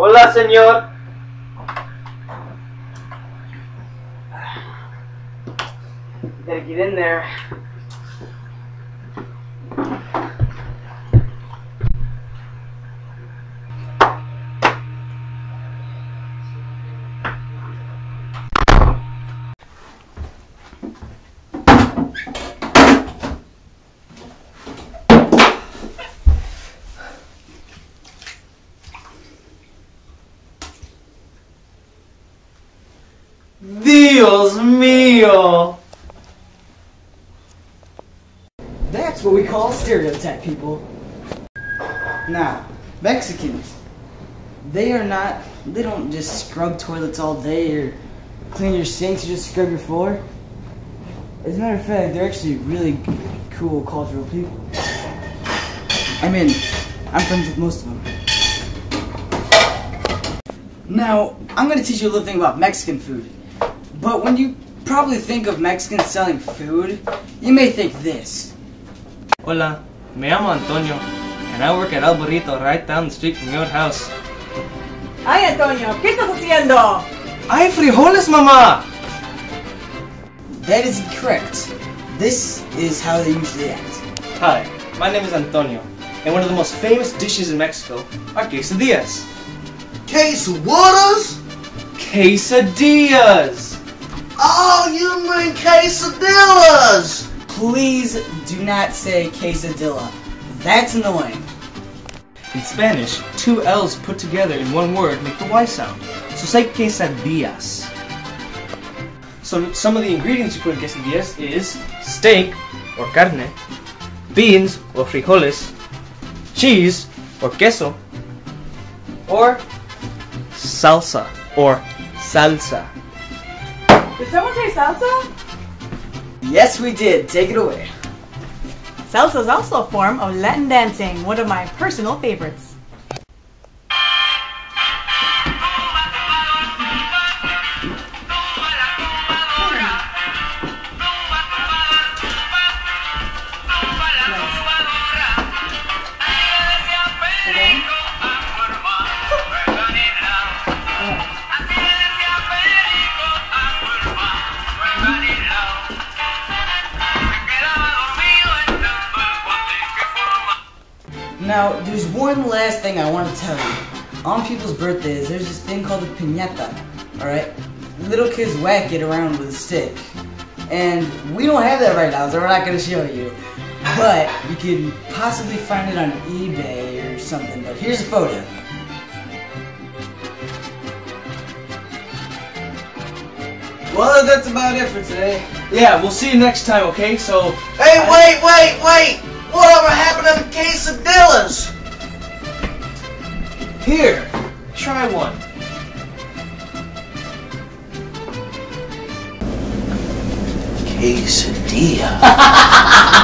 Hola, señor. Gotta get in there. Dios mío! That's what we call stereotype people. Now, Mexicans, they are not, they don't just scrub toilets all day or clean your sinks or just scrub your floor. As a matter of fact, they're actually really cool cultural people. I mean, I'm friends with most of them. Now, I'm gonna teach you a little thing about Mexican food. But when you probably think of Mexicans selling food, you may think this. Hola, me llamo Antonio, and I work at El Burrito right down the street from your house. Ay, Antonio, ¿qué estás haciendo? ¡Ay, frijoles, mamá! That is incorrect. This is how they usually act. Hi, my name is Antonio, and one of the most famous dishes in Mexico are quesadillas. Quesadillas? Quesadillas! Oh, you mean quesadillas? Please do not say quesadilla. That's annoying. In Spanish, two L's put together in one word make the Y sound. So say quesadillas. So some of the ingredients you put in quesadillas is steak or carne, beans or frijoles, cheese or queso, or salsa or salsa. Did someone say salsa? Yes, we did. Take it away. Salsa is also a form of Latin dancing, one of my personal favorites. Now, there's one last thing I want to tell you. On people's birthdays, there's this thing called a piñata. Alright? Little kids whack it around with a stick. And we don't have that right now, so we're not going to show you. But you can possibly find it on eBay or something. But here's a photo. Well, that's about it for today. Yeah, we'll see you next time, okay? So, Hey, wait, wait, wait! Whatever happened to the quesadillas? here, try one. Quesadilla.